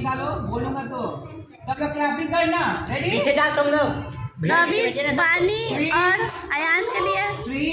Hello बोलूँगा तो सब लोग क्लैपिंग करना। रेडी पीछे जाओ तुम लोग। पानी और अयांश के लिए। थ्री